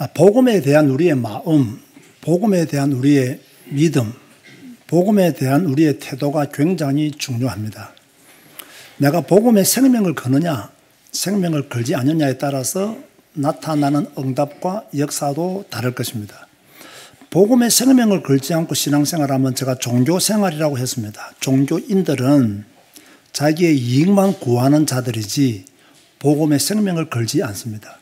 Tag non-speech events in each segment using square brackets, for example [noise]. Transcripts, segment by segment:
아, 복음에 대한 우리의 마음, 복음에 대한 우리의 믿음, 복음에 대한 우리의 태도가 굉장히 중요합니다. 내가 복음의 생명을 거느냐, 생명을 걸지 않느냐에 따라서 나타나는 응답과 역사도 다를 것입니다. 복음의 생명을 걸지 않고 신앙생활하면 제가 종교생활이라고 했습니다. 종교인들은 자기의 이익만 구하는 자들이지 복음의 생명을 걸지 않습니다.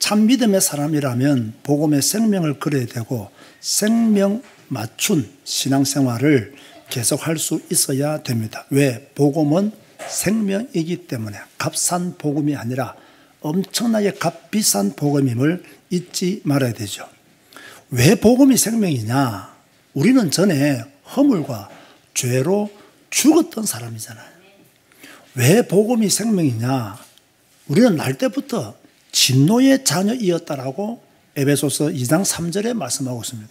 참 믿음의 사람이라면 복음의 생명을 걸어야 되고 생명 맞춘 신앙생활을 계속할 수 있어야 됩니다. 왜? 복음은 생명이기 때문에 값싼 복음이 아니라 엄청나게 값비싼 복음임을 잊지 말아야 되죠. 왜 복음이 생명이냐? 우리는 전에 허물과 죄로 죽었던 사람이잖아요. 왜 복음이 생명이냐? 우리는 날 때부터 진노의 자녀이었다라고 에베소서 2장 3절에 말씀하고 있습니다.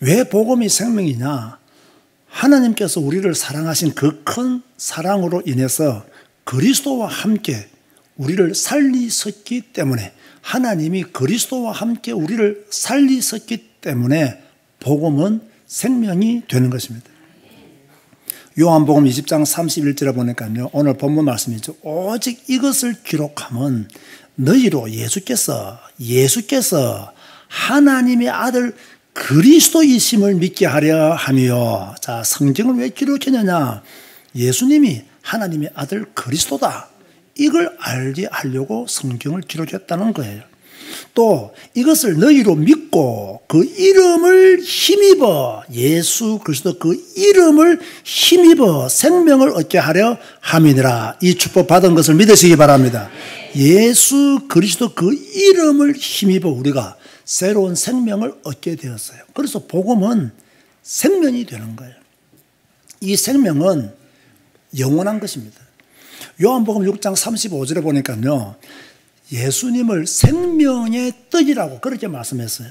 왜 복음이 생명이냐? 하나님께서 우리를 사랑하신 그 큰 사랑으로 인해서 그리스도와 함께 우리를 살리셨기 때문에 하나님이 그리스도와 함께 우리를 살리셨기 때문에 복음은 생명이 되는 것입니다. 요한복음 20장 31절에 보니까요. 오늘 본문 말씀이죠. 오직 이것을 기록하면 너희로 예수께서 예수께서 하나님의 아들 그리스도이심을 믿게 하려 하며 자 성경을 왜 기록했느냐 예수님이 하나님의 아들 그리스도다 이걸 알게 하려고 성경을 기록했다는 거예요 또 이것을 너희로 믿고 그 이름을 힘입어 예수 그리스도 그 이름을 힘입어 생명을 얻게 하려 함이니라 이 축복 받은 것을 믿으시기 바랍니다 예수 그리스도 그 이름을 힘입어 우리가 새로운 생명을 얻게 되었어요. 그래서 복음은 생명이 되는 거예요. 이 생명은 영원한 것입니다. 요한복음 6장 35절에 보니까요. 예수님을 생명의 떡이라고 그렇게 말씀했어요.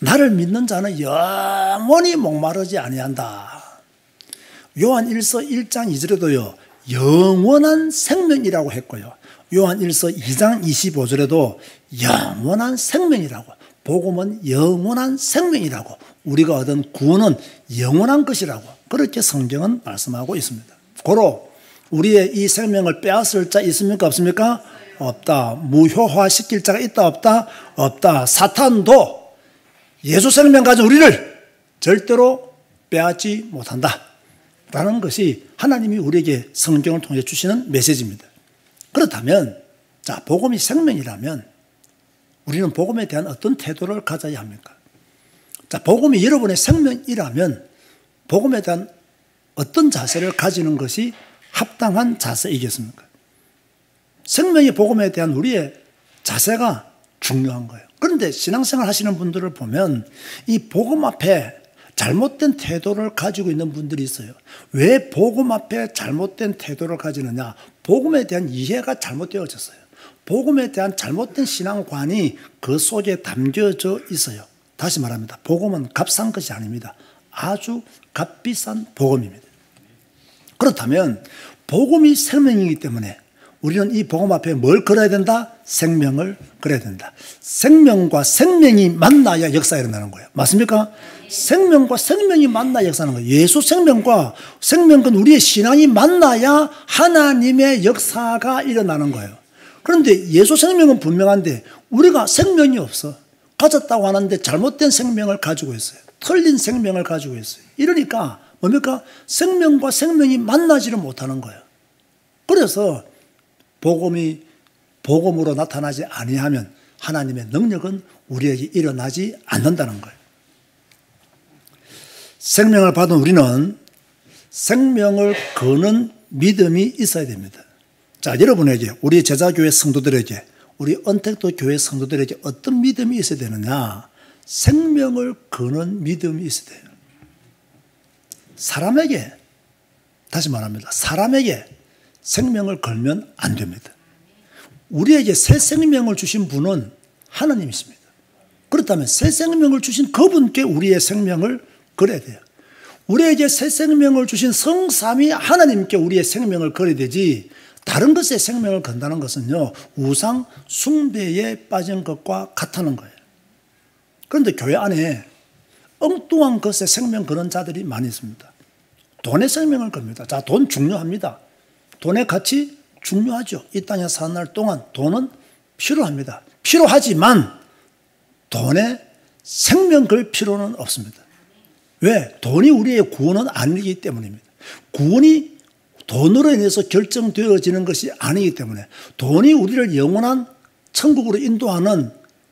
나를 믿는 자는 영원히 목마르지 아니한다. 요한 1서 1장 2절에도요. 영원한 생명이라고 했고요. 요한 1서 2장 25절에도 영원한 생명이라고 복음은 영원한 생명이라고 우리가 얻은 구원은 영원한 것이라고 그렇게 성경은 말씀하고 있습니다. 고로 우리의 이 생명을 빼앗을 자 있습니까? 없습니까? 없다. 무효화 시킬 자가 있다 없다? 없다. 사탄도 예수 생명 가진 우리를 절대로 빼앗지 못한다. 라는 것이 하나님이 우리에게 성경을 통해 주시는 메시지입니다. 그렇다면 자 복음이 생명이라면 우리는 복음에 대한 어떤 태도를 가져야 합니까? 자, 복음이 여러분의 생명이라면 복음에 대한 어떤 자세를 가지는 것이 합당한 자세이겠습니까? 생명의 복음에 대한 우리의 자세가 중요한 거예요. 그런데 신앙생활 하시는 분들을 보면 이 복음 앞에 잘못된 태도를 가지고 있는 분들이 있어요. 왜 복음 앞에 잘못된 태도를 가지느냐? 복음에 대한 이해가 잘못되어졌어요. 복음에 대한 잘못된 신앙관이 그 속에 담겨져 있어요. 다시 말합니다. 복음은 값싼 것이 아닙니다. 아주 값비싼 복음입니다. 그렇다면 복음이 생명이기 때문에 우리는 이 복음 앞에 뭘 걸어야 된다? 생명을 걸어야 된다. 생명과 생명이 만나야 역사가 일어나는 거예요. 맞습니까? 생명과 생명이 만나야 역사하는 거예요. 예수 생명과 생명은 우리의 신앙이 만나야 하나님의 역사가 일어나는 거예요. 그런데 예수 생명은 분명한데 우리가 생명이 없어. 가졌다고 하는데 잘못된 생명을 가지고 있어요. 틀린 생명을 가지고 있어요. 이러니까 뭡니까? 생명과 생명이 만나지를 못하는 거예요. 그래서 복음이 복음으로 나타나지 아니하면 하나님의 능력은 우리에게 일어나지 않는다는 거예요. 생명을 받은 우리는 생명을 거는 믿음이 있어야 됩니다. 자, 여러분에게, 우리 제자교회 성도들에게, 우리 언택도 교회 성도들에게 어떤 믿음이 있어야 되느냐? 생명을 거는 믿음이 있어야 돼요. 사람에게, 다시 말합니다. 사람에게 생명을 걸면 안 됩니다. 우리에게 새 생명을 주신 분은 하나님이십니다. 그렇다면 새 생명을 주신 그분께 우리의 생명을 걸어야 돼요. 우리에게 새 생명을 주신 성삼이 하나님께 우리의 생명을 걸어야 되지 다른 것에 생명을 건다는 것은요, 우상 숭배에 빠진 것과 같다는 거예요. 그런데 교회 안에 엉뚱한 것에 생명 거는 자들이 많이 있습니다. 돈에 생명을 겁니다. 자, 돈 중요합니다. 돈의 가치 중요하죠. 이 땅에 사는 날 동안 돈은 필요합니다. 필요하지만 돈에 생명 걸 필요는 없습니다. 왜? 돈이 우리의 구원은 아니기 때문입니다. 구원이 돈으로 인해서 결정되어지는 것이 아니기 때문에 돈이 우리를 영원한 천국으로 인도하는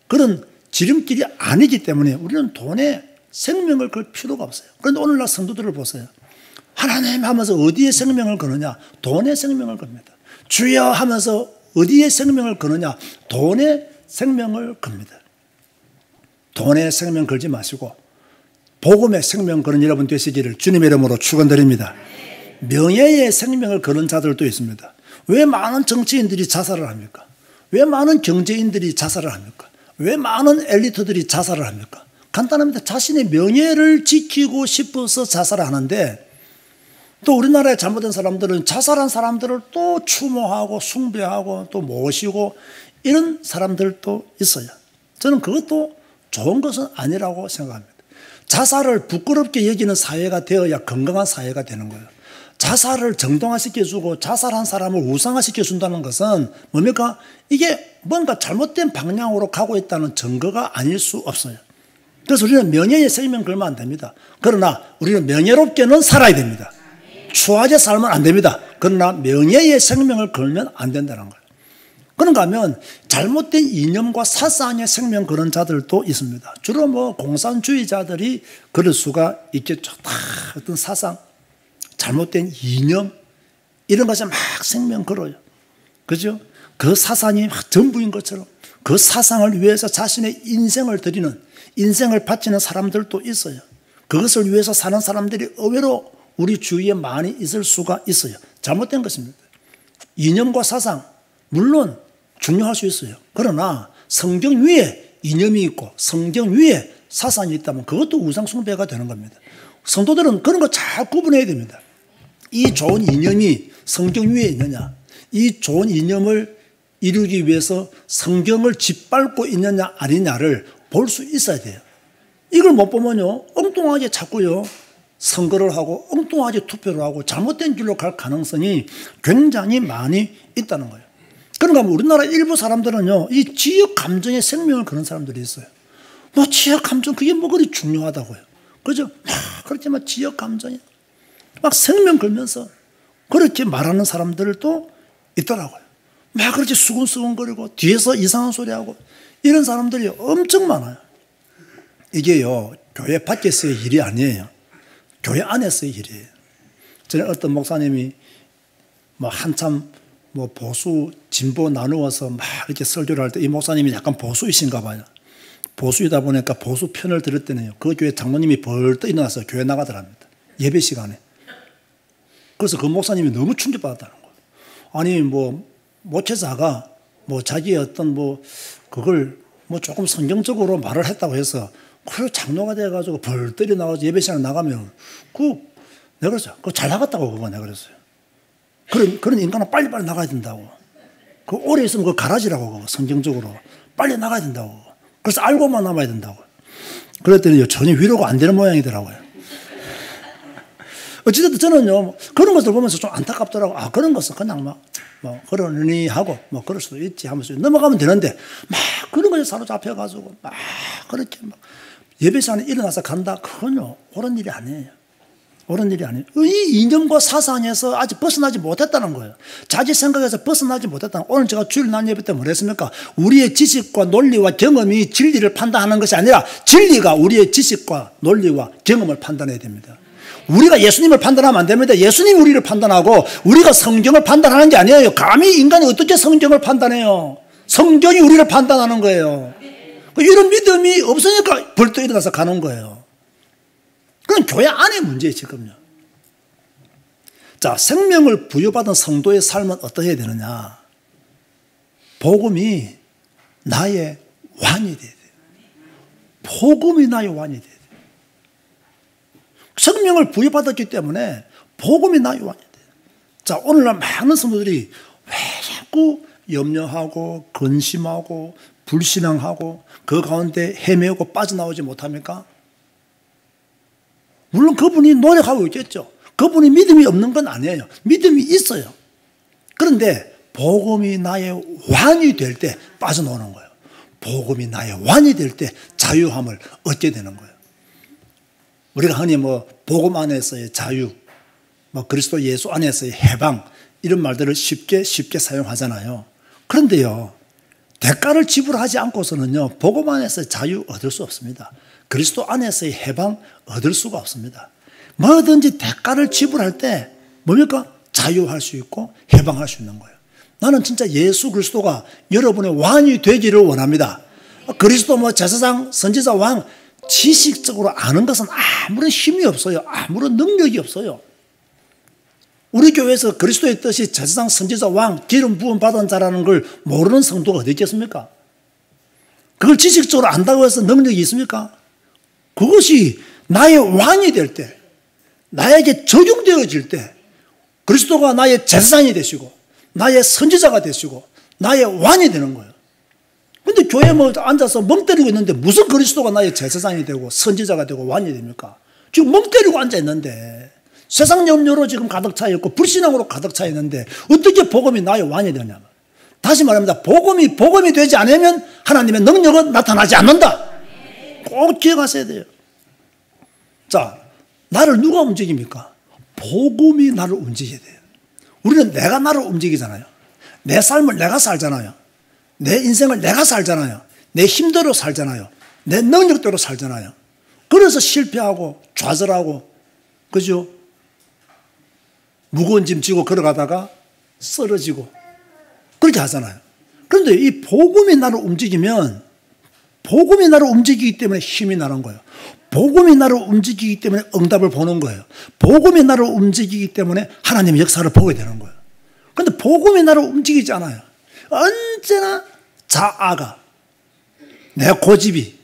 그런 지름길이 아니기 때문에 우리는 돈에 생명을 걸 필요가 없어요. 그런데 오늘날 성도들을 보세요. 하나님 하면서 어디에 생명을 거느냐? 돈에 생명을 겁니다. 주여 하면서 어디에 생명을 거느냐? 돈에 생명을 겁니다. 돈에 생명 걸지 마시고 복음의 생명 거는 여러분 되시기를 주님의 이름으로 축원드립니다. 명예의 생명을 거는 자들도 있습니다. 왜 많은 정치인들이 자살을 합니까? 왜 많은 경제인들이 자살을 합니까? 왜 많은 엘리트들이 자살을 합니까? 간단합니다. 자신의 명예를 지키고 싶어서 자살을 하는데 또 우리나라에 잘못된 사람들은 자살한 사람들을 또 추모하고 숭배하고 또 모시고 이런 사람들도 있어요. 저는 그것도 좋은 것은 아니라고 생각합니다. 자살을 부끄럽게 여기는 사회가 되어야 건강한 사회가 되는 거예요. 자살을 정당화시켜주고 자살한 사람을 우상화시켜준다는 것은 뭡니까? 이게 뭔가 잘못된 방향으로 가고 있다는 증거가 아닐 수 없어요. 그래서 우리는 명예의 생명 걸면 안 됩니다. 그러나 우리는 명예롭게는 살아야 됩니다. 추하게 살면 안 됩니다. 그러나 명예의 생명을 걸면 안 된다는 거예요. 그런가 하면 잘못된 이념과 사상의 생명 그런 자들도 있습니다. 주로 뭐 공산주의자들이 그럴 수가 있겠죠. 다 어떤 사상, 잘못된 이념, 이런 것에 막 생명 걸어요. 그죠? 그 사상이 전부인 것처럼 그 사상을 위해서 자신의 인생을 드리는, 인생을 바치는 사람들도 있어요. 그것을 위해서 사는 사람들이 의외로 우리 주위에 많이 있을 수가 있어요. 잘못된 것입니다. 이념과 사상, 물론 중요할 수 있어요. 그러나 성경 위에 이념이 있고 성경 위에 사상이 있다면 그것도 우상숭배가 되는 겁니다. 성도들은 그런 거 잘 구분해야 됩니다. 이 좋은 이념이 성경 위에 있느냐, 이 좋은 이념을 이루기 위해서 성경을 짓밟고 있느냐 아니냐를 볼 수 있어야 돼요. 이걸 못 보면요, 엉뚱하게 자꾸요, 선거를 하고 엉뚱하게 투표를 하고 잘못된 길로 갈 가능성이 굉장히 많이 있다는 거예요. 그런가 하면 우리나라 일부 사람들은요, 이 지역 감정에 생명을 거는 사람들이 있어요. 뭐 지역 감정 그게 뭐 그리 중요하다고요. 그죠? 그렇지만 지역 감정이 막 생명 걸면서 그렇게 말하는 사람들도 있더라고요. 막 그렇게 수근수근거리고 뒤에서 이상한 소리하고 이런 사람들이 엄청 많아요. 이게요, 교회 밖에서의 일이 아니에요. 교회 안에서의 일이에요. 전에 어떤 목사님이 뭐 한참 뭐 보수 진보 나누어서 막 이렇게 설교를 할 때 이 목사님이 약간 보수이신가 봐요. 보수이다 보니까 보수 편을 들었더니요. 그 교회 장로님이 벌떡 일어나서 교회 나가더랍니다. 예배 시간에. 그래서 그 목사님이 너무 충격받았다는 거예요. 아니 뭐 모체자가 뭐 자기의 어떤 뭐 그걸 뭐 조금 성경적으로 말을 했다고 해서 그 장로가 돼가지고 벌떡 일어나가서 예배 시간에 나가면 그 내가 그랬어요. 그거 잘 나갔다고 그거 내가 그랬어요. 그런, 그런 인간은 빨리빨리 나가야 된다고. 그 오래 있으면 그 가라지라고, 그거, 성경적으로. 빨리 나가야 된다고. 그래서 알고만 남아야 된다고. 그랬더니 전혀 위로가 안 되는 모양이더라고요. 어찌됐든 저는요, 그런 것을 보면서 좀 안타깝더라고. 아, 그런 것은 그냥 막, 뭐, 그러니 하고, 뭐, 그럴 수도 있지 하면서 넘어가면 되는데, 막, 그런 것에 사로잡혀가지고, 막, 그렇게 막, 예배 시간에 일어나서 간다. 그건요, 옳은 일이 아니에요. 옳은 일이 아니에요. 이 이념과 사상에서 아직 벗어나지 못했다는 거예요. 자기 생각에서 벗어나지 못했다는 오늘 제가 주일 날 예배 때 뭐랬습니까? 우리의 지식과 논리와 경험이 진리를 판단하는 것이 아니라 진리가 우리의 지식과 논리와 경험을 판단해야 됩니다. 우리가 예수님을 판단하면 안 됩니다. 예수님이 우리를 판단하고 우리가 성경을 판단하는 게 아니에요. 감히 인간이 어떻게 성경을 판단해요? 성경이 우리를 판단하는 거예요. 이런 믿음이 없으니까 벌떡 일어나서 가는 거예요. 그건 교회 안의 문제예요, 지금요. 자, 생명을 부여받은 성도의 삶은 어떠해야 되느냐? 복음이 나의 완이 돼야 돼요. 복음이 나의 완이 돼야 돼요. 생명을 부여받았기 때문에 복음이 나의 완이 돼요. 자, 오늘날 많은 성도들이 왜 자꾸 염려하고 근심하고 불신앙하고 그 가운데 헤매고 빠져나오지 못합니까? 물론 그분이 노력하고 있겠죠. 그분이 믿음이 없는 건 아니에요. 믿음이 있어요. 그런데 복음이 나의 왕이 될 때 빠져나오는 거예요. 복음이 나의 왕이 될 때 자유함을 얻게 되는 거예요. 우리가 흔히 뭐 복음 안에서의 자유, 뭐 그리스도 예수 안에서의 해방 이런 말들을 쉽게 쉽게 사용하잖아요. 그런데요. 대가를 지불하지 않고서는요. 복음 안에서 자유 얻을 수 없습니다. 그리스도 안에서의 해방 얻을 수가 없습니다. 뭐든지 대가를 지불할 때 뭡니까? 자유할 수 있고 해방할 수 있는 거예요. 나는 진짜 예수 그리스도가 여러분의 왕이 되기를 원합니다. 그리스도 뭐 제사장, 선지자, 왕 지식적으로 아는 것은 아무런 힘이 없어요. 아무런 능력이 없어요. 우리 교회에서 그리스도의 뜻이 제사장, 선지자, 왕, 기름 부음 받은 자라는 걸 모르는 성도가 어디 있겠습니까? 그걸 지식적으로 안다고 해서 능력이 있습니까? 그것이 나의 왕이 될 때, 나에게 적용되어질 때, 그리스도가 나의 제사장이 되시고, 나의 선지자가 되시고, 나의 왕이 되는 거예요. 근데 교회에 뭐 앉아서 멍 때리고 있는데 무슨 그리스도가 나의 제사장이 되고 선지자가 되고 왕이 됩니까? 지금 멍 때리고 앉아 있는데 세상 염려로 지금 가득 차 있고 불신앙으로 가득 차 있는데 어떻게 복음이 나의 왕이 되냐면 다시 말합니다. 복음이 복음이 되지 않으면 하나님의 능력은 나타나지 않는다. 꼭 기억하셔야 돼요. 자, 나를 누가 움직입니까? 복음이 나를 움직여야 돼요. 우리는 내가 나를 움직이잖아요. 내 삶을 내가 살잖아요. 내 인생을 내가 살잖아요. 내 힘대로 살잖아요. 내 능력대로 살잖아요. 그래서 실패하고 좌절하고 그죠? 무거운 짐 지고 걸어가다가 쓰러지고 그렇게 하잖아요. 그런데 이 복음이 나를 움직이면 복음이 나를 움직이기 때문에 힘이 나는 거예요. 복음이 나를 움직이기 때문에 응답을 보는 거예요. 복음이 나를 움직이기 때문에 하나님의 역사를 보게 되는 거예요. 그런데 복음이 나를 움직이지 않아요. 언제나 자아가, 내 고집이,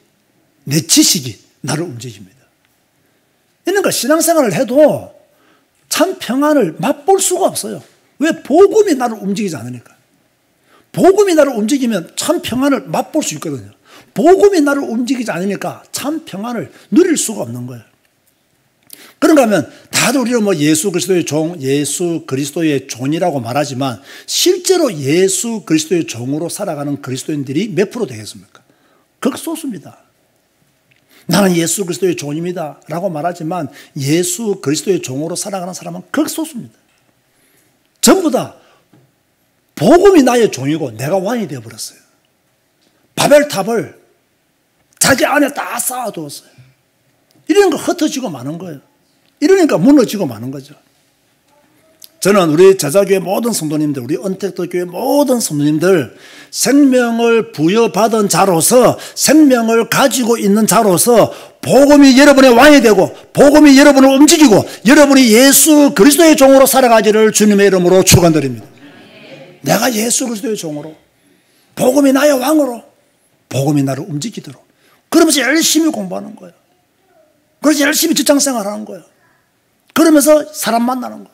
내 지식이 나를 움직입니다. 그러니까 신앙생활을 해도 참 평안을 맛볼 수가 없어요. 왜? 복음이 나를 움직이지 않으니까. 복음이 나를 움직이면 참 평안을 맛볼 수 있거든요. 복음이 나를 움직이지 않으니까 참 평안을 누릴 수가 없는 거예요. 그런가 하면 다들 우리는 뭐 예수 그리스도의 종, 예수 그리스도의 종이라고 말하지만 실제로 예수 그리스도의 종으로 살아가는 그리스도인들이 몇 프로 되겠습니까? 극소수입니다. 나는 예수 그리스도의 종입니다. 라고 말하지만 예수 그리스도의 종으로 살아가는 사람은 극소수입니다. 전부 다 복음이 나의 종이고 내가 왕이 되어버렸어요. 바벨탑을 자기 안에 다 쌓아두었어요. 거 흩어지고 마는 거예요. 이러니까 무너지고 마는 거죠. 저는 우리 제자교회 모든 성도님들, 우리 언택도 교회 모든 성도님들 생명을 부여받은 자로서 생명을 가지고 있는 자로서 복음이 여러분의 왕이 되고 복음이 여러분을 움직이고 여러분이 예수 그리스도의 종으로 살아가기를 주님의 이름으로 축원드립니다. 내가 예수 그리스도의 종으로 복음이 나의 왕으로 복음이 나를 움직이도록 그러면서 열심히 공부하는 거예요. 그래서 열심히 직장 생활하는 거예요. 그러면서 사람 만나는 거예요.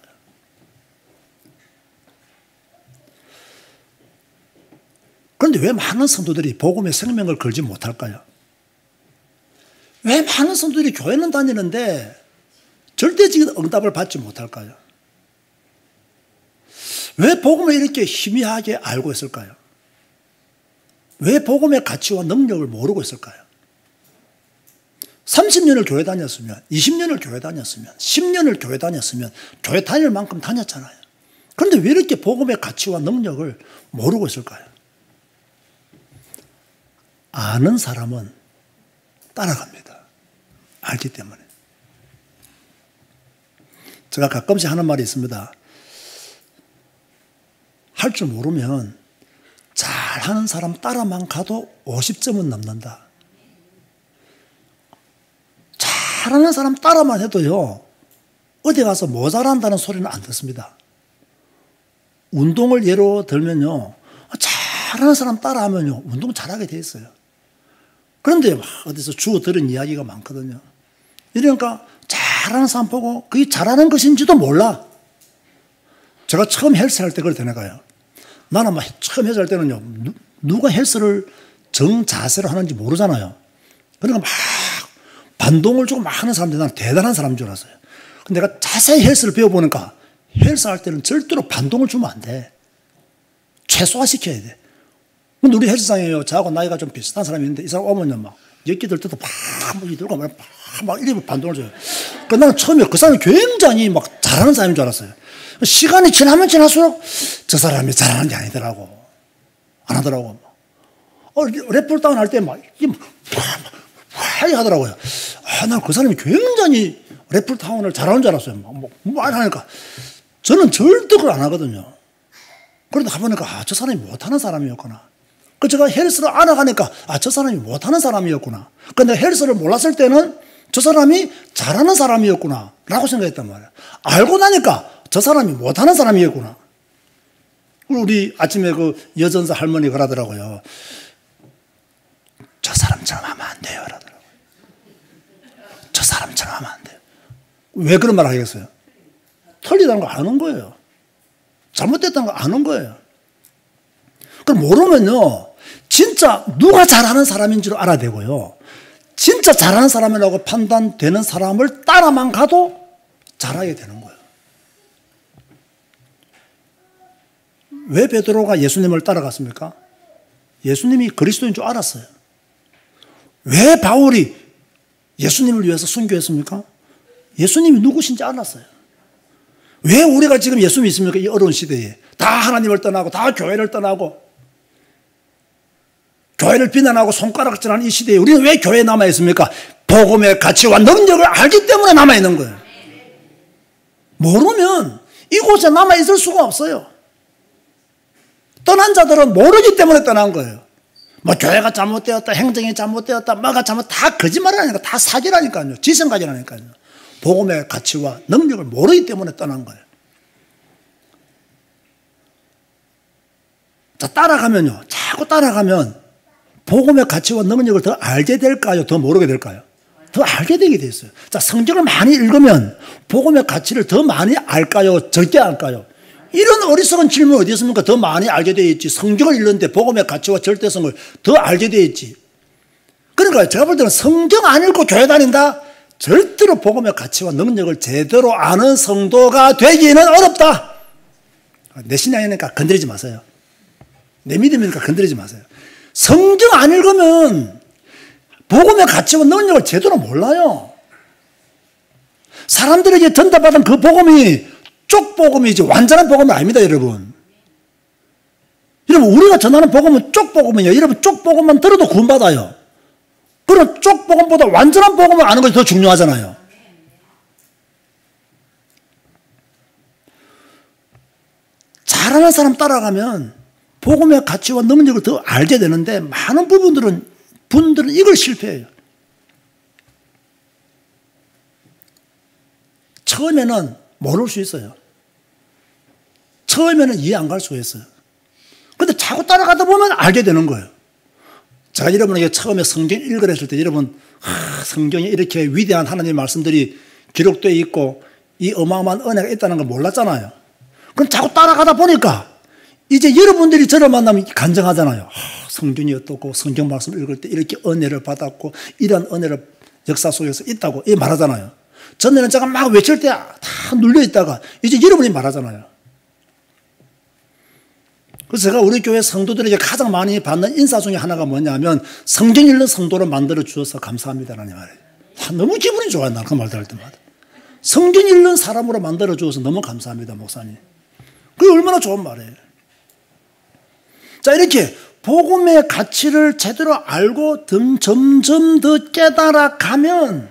그런데 왜 많은 성도들이 복음의 생명을 걸지 못할까요? 왜 많은 성도들이 교회는 다니는데 절대적인 응답을 받지 못할까요? 왜 복음을 이렇게 희미하게 알고 있을까요? 왜 복음의 가치와 능력을 모르고 있을까요? 30년을 교회 다녔으면, 20년을 교회 다녔으면, 10년을 교회 다녔으면, 교회 다닐 만큼 다녔잖아요. 그런데 왜 이렇게 복음의 가치와 능력을 모르고 있을까요? 아는 사람은 따라갑니다. 알기 때문에. 제가 가끔씩 하는 말이 있습니다. 할 줄 모르면 잘하는 사람 따라만 가도 50점은 넘는다. 잘하는 사람 따라만 해도요, 어디 가서 모자란다는 소리는 안 듣습니다. 운동을 예로 들면요, 잘하는 사람 따라하면요, 운동 잘하게 돼 있어요. 그런데 어디서 주워 들은 이야기가 많거든요. 이러니까 잘하는 사람 보고 그게 잘하는 것인지도 몰라. 제가 처음 헬스 할 때 그걸 되나가요. 나는 막 처음 해설 때는요, 누, 가 헬스를 정자세로 하는지 모르잖아요. 그러니까 막 반동을 주고 막 하는 사람들 나는 대단한 사람인 줄 알았어요. 근데 내가 자세히 헬스를 배워보니까 헬스 할 때는 절대로 반동을 주면 안 돼. 최소화시켜야 돼. 근데 우리 헬스장에요. 저하고 나이가 좀 비슷한 사람이 있는데 이 사람 오면요, 막, 엮기들 때도 막, 막 이들고 막, 막 이래 반동을 줘요. 그 나는 처음에 그 사람이 굉장히 막 잘하는 사람인 줄 알았어요. 시간이 지나면 지날수록 저 사람이 잘하는 게 아니더라고. 안 하더라고. 어, lat pull down 할 때 막, 이게 막, 화이 하더라고요. 아, 난 그 사람이 굉장히 lat pull down을 잘하는 줄 알았어요. 막, 뭐, 말 하니까. 저는 절대 그걸 안 하거든요. 그런데 가보니까, 아, 저 사람이 못하는 사람이었구나. 그 제가 헬스를 알아가니까, 아, 저 사람이 못하는 사람이었구나. 근데 헬스를 몰랐을 때는 저 사람이 잘하는 사람이었구나. 라고 생각했단 말이야. 알고 나니까 저 사람이 못하는 사람이었구나. 우리 아침에 그 여전사 할머니 그러더라고요. 저 사람처럼 하면 안 돼요. 그러더라고요. 저 사람처럼 하면 안 돼요. 왜 그런 말 하겠어요? 틀리다는 거 아는 거예요. 잘못됐다는 거 아는 거예요. 그럼 모르면요, 진짜 누가 잘하는 사람인 줄 알아야 되고요. 진짜 잘하는 사람이라고 판단되는 사람을 따라만 가도 잘하게 되는 거예요. 왜 베드로가 예수님을 따라갔습니까? 예수님이 그리스도인 줄 알았어요. 왜 바울이 예수님을 위해서 순교했습니까? 예수님이 누구신지 알았어요. 왜 우리가 지금 예수 믿습니까? 이 어려운 시대에. 다 하나님을 떠나고, 다 교회를 떠나고, 교회를 비난하고 손가락질하는 이 시대에 우리는 왜 교회에 남아있습니까? 복음의 가치와 능력을 알기 때문에 남아있는 거예요. 모르면 이곳에 남아있을 수가 없어요. 떠난 자들은 모르기 때문에 떠난 거예요. 뭐 교회가 잘못되었다, 행정이 잘못되었다, 뭐가 잘못 다 거짓말이라니까, 다 사기라니까요. 지성가지라니까요. 복음의 가치와 능력을 모르기 때문에 떠난 거예요. 자, 따라가면요. 자꾸 따라가면 복음의 가치와 능력을 더 알게 될까요? 더 모르게 될까요? 더 알게 되게 됐어요. 자, 성경을 많이 읽으면 복음의 가치를 더 많이 알까요? 적게 알까요? 이런 어리석은 질문 어디 있습니까? 더 많이 알게 되어 있지. 성경을 읽는데 복음의 가치와 절대성을 더 알게 되어 있지. 그러니까 제가 볼 때는 성경 안 읽고 교회 다닌다? 절대로 복음의 가치와 능력을 제대로 아는 성도가 되기는 어렵다. 내 신앙이니까 건드리지 마세요. 내 믿음이니까 건드리지 마세요. 성경 안 읽으면 복음의 가치와 능력을 제대로 몰라요. 사람들에게 전달받은 그 복음이 쪽복음이지 완전한 복음은 아닙니다, 여러분. 여러분, 우리가 전하는 복음은 쪽복음이에요. 여러분, 쪽복음만 들어도 구원받아요. 그럼 쪽복음보다 완전한 복음을 아는 것이 더 중요하잖아요. 잘하는 사람 따라가면 복음의 가치와 능력을 더 알게 되는데 많은 부분들은 분들은 이걸 실패해요. 처음에는 모를 수 있어요. 처음에는 이해 안 갈 수가 있어요. 근데 자꾸 따라가다 보면 알게 되는 거예요. 제가 여러분에게 처음에 성경 읽으라 했을 때 여러분, 아, 성경에 이렇게 위대한 하나님의 말씀들이 기록되어 있고 이 어마어마한 은혜가 있다는 걸 몰랐잖아요. 그럼 자꾸 따라가다 보니까 이제 여러분들이 저를 만나면 간증하잖아요. 아, 성경이 어떻고 성경 말씀 읽을 때 이렇게 은혜를 받았고 이런 은혜를 역사 속에서 있다고 이 말하잖아요. 전에는 제가 막 외칠 때 다 눌려 있다가 이제 여러분이 말하잖아요. 그래서 제가 우리 교회 성도들에게 가장 많이 받는 인사 중에 하나가 뭐냐면 성경 읽는 성도를 만들어 주셔서 감사합니다라는 말이에요. 너무 기분이 좋아요. 나그 말 들을 때마다. 성경 읽는 사람으로 만들어 주셔서 너무 감사합니다, 목사님. 그게 얼마나 좋은 말이에요. 자, 이렇게 복음의 가치를 제대로 알고 점점 더 깨달아 가면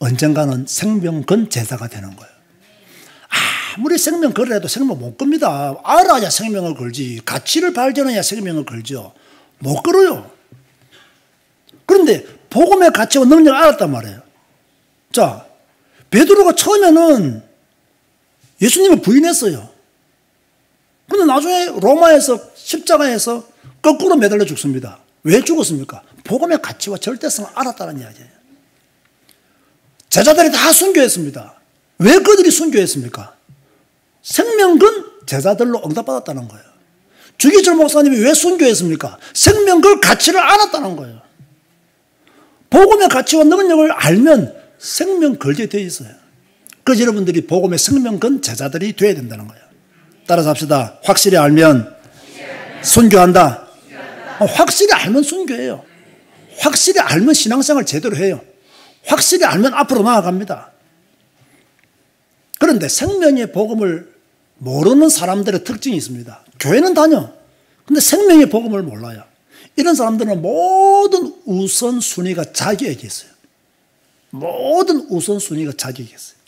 언젠가는 생명건 제사가 되는 거예요. 아무리 생명 걸어도 생명 못 겁니다. 알아야 생명을 걸지. 가치를 발견해야 생명을 걸죠. 못 걸어요. 그런데 복음의 가치와 능력을 알았단 말이에요. 자, 베드로가 처음에는 예수님을 부인했어요. 근데 나중에 로마에서 십자가에서 거꾸로 매달려 죽습니다. 왜 죽었습니까? 복음의 가치와 절대성을 알았다는 이야기예요. 제자들이 다 순교했습니다. 왜 그들이 순교했습니까? 생명근 제자들로 응답받았다는 거예요. 주기철 목사님이 왜 순교했습니까? 생명근 가치를 알았다는 거예요. 복음의 가치와 능력을 알면 생명 걸게 되어 있어요. 그래서 여러분들이 복음의 생명근 제자들이 되어야 된다는 거예요. 따라서 합시다. 확실히 알면 순교한다. 확실히 알면 순교해요. 확실히 알면 신앙생활 제대로 해요. 확실히 알면 앞으로 나아갑니다. 그런데 생명의 복음을 모르는 사람들의 특징이 있습니다. 교회는 다녀. 근데 생명의 복음을 몰라요. 이런 사람들은 모든 우선순위가 자기에게 있어요. 모든 우선순위가 자기에게 있어요.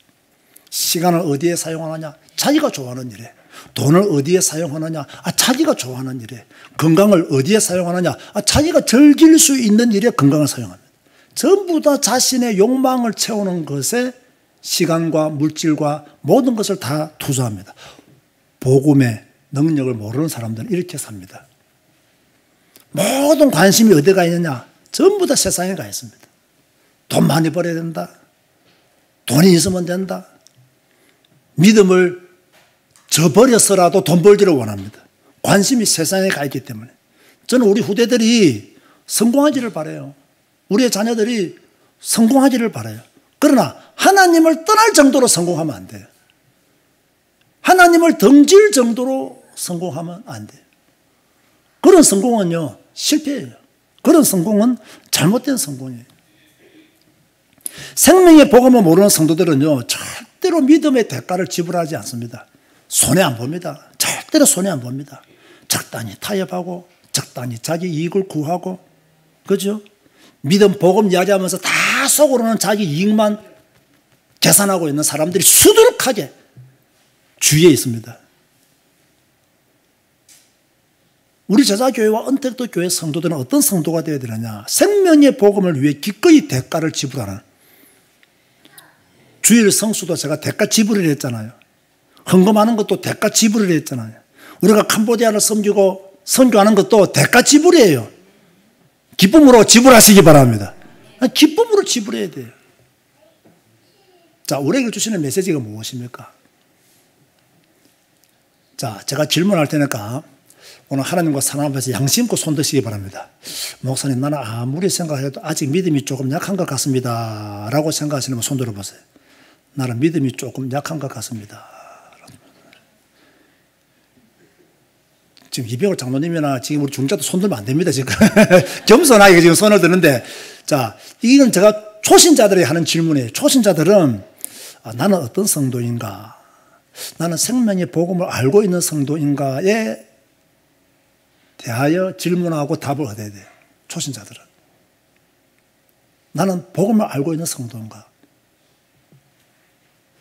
시간을 어디에 사용하느냐? 자기가 좋아하는 일에. 돈을 어디에 사용하느냐? 아, 자기가 좋아하는 일에. 건강을 어디에 사용하느냐? 아, 자기가 즐길 수 있는 일에 건강을 사용합니다. 전부 다 자신의 욕망을 채우는 것에 시간과 물질과 모든 것을 다 투자합니다. 복음의 능력을 모르는 사람들은 이렇게 삽니다. 모든 관심이 어디 가 있느냐? 전부 다 세상에 가 있습니다. 돈 많이 벌어야 된다. 돈이 있으면 된다. 믿음을 저버려서라도 돈 벌기를 원합니다. 관심이 세상에 가 있기 때문에. 저는 우리 후대들이 성공하기를 바래요. 우리의 자녀들이 성공하기를 바래요. 그러나 하나님을 떠날 정도로 성공하면 안 돼요. 하나님을 덩질 정도로 성공하면 안 돼요. 그런 성공은요, 실패예요. 그런 성공은 잘못된 성공이에요. 생명의 복음을 모르는 성도들은요, 절대로 믿음의 대가를 지불하지 않습니다. 손해 안 봅니다. 절대로 손해 안 봅니다. 적당히 타협하고, 적당히 자기 이익을 구하고, 그죠? 믿음, 복음 이야기하면서 다 속으로는 자기 이익만 계산하고 있는 사람들이 수두룩하게 주위에 있습니다. 우리 제자교회와 언택도 교회 성도들은 어떤 성도가 되어야 되느냐? 생명의 복음을 위해 기꺼이 대가를 지불하는 주일 성수도 제가 대가 지불을 했잖아요. 헌금하는 것도 대가 지불을 했잖아요. 우리가 캄보디아를 섬기고 선교하는 것도 대가 지불이에요. 기쁨으로 지불하시기 바랍니다. 기쁨으로 지불해야 돼요. 자, 우리에게 주시는 메시지가 무엇입니까? 자, 제가 질문할 테니까 오늘 하나님과 사람 앞에서 양심껏 손드시기 바랍니다. 목사님, 나는 아무리 생각해도 아직 믿음이 조금 약한 것 같습니다. 라고 생각하시는 분 손 들어 보세요. 나는 믿음이 조금 약한 것 같습니다. 지금 이병호 장로님이나 지금 우리 중자도 손 들면 안 됩니다, 지금. [laughs] 겸손하게 지금 손을 드는데, 자, 이건 제가 초신자들이 하는 질문이에요. 초신자들은 아, 나는 어떤 성도인가? 나는 생명의 복음을 알고 있는 성도인가에 대하여 질문하고 답을 얻어야 돼요. 초신자들은. 나는 복음을 알고 있는 성도인가?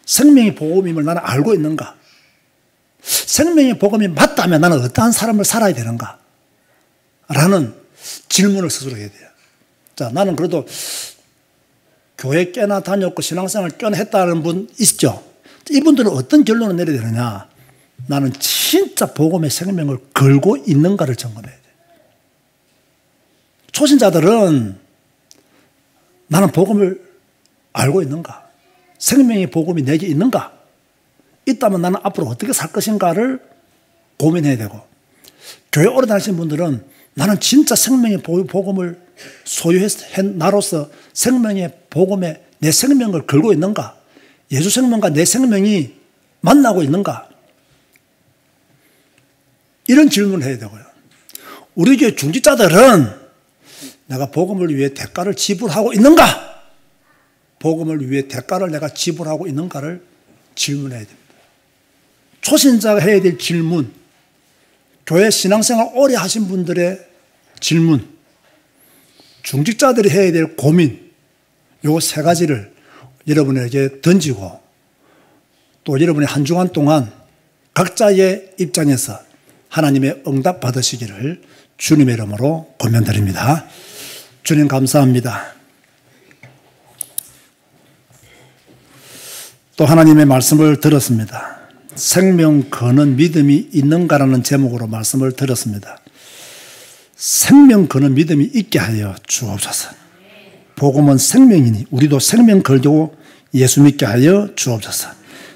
생명의 복음임을 나는 알고 있는가? 생명의 복음이 맞다면 나는 어떠한 삶을 살아야 되는가? 라는 질문을 스스로 해야 돼요. 자, 나는 그래도 교회 꽤나 다녔고 신앙생활 꽤나 했다는 분 있죠? 이분들은 어떤 결론을 내려야 되느냐? 나는 진짜 복음의 생명을 걸고 있는가를 점검해야 돼. 초신자들은 나는 복음을 알고 있는가? 생명의 복음이 내게 있는가? 있다면 나는 앞으로 어떻게 살 것인가를 고민해야 되고, 교회 오래 다니신 분들은 나는 진짜 생명의 복음을 소유한 나로서 생명의 복음에 내 생명을 걸고 있는가? 예수 생명과 내 생명이 만나고 있는가? 이런 질문을 해야 되고요. 우리 교회 중직자들은 내가 복음을 위해 대가를 지불하고 있는가? 복음을 위해 대가를 내가 지불하고 있는가를 질문해야 됩니다. 초신자가 해야 될 질문, 교회 신앙생활 오래 하신 분들의 질문, 중직자들이 해야 될 고민, 요 세 가지를 여러분에게 던지고 또 여러분이 한 주간 동안 각자의 입장에서 하나님의 응답 받으시기를 주님의 이름으로 고면드립니다. 주님 감사합니다. 또 하나님의 말씀을 들었습니다. 생명 거는 믿음이 있는가라는 제목으로 말씀을 들었습니다. 생명 거는 믿음이 있게 하여 주옵소서. 복음은 생명이니 우리도 생명 걸고 예수 믿게 하여 주옵소서.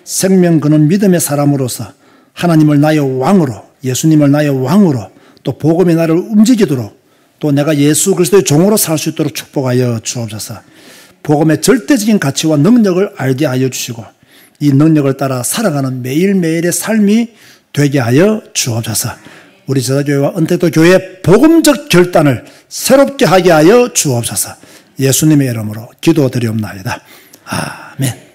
생명 그는 믿음의 사람으로서 하나님을 나의 왕으로 예수님을 나의 왕으로 또 복음이 나를 움직이도록 또 내가 예수 그리스도의 종으로 살 수 있도록 축복하여 주옵소서. 복음의 절대적인 가치와 능력을 알게 하여 주시고 이 능력을 따라 살아가는 매일매일의 삶이 되게 하여 주옵소서. 우리 제자교회와 은퇴도 교회 복음적 결단을 새롭게 하게 하여 주옵소서. 예수님의 이름으로 기도드리옵나이다. 아멘.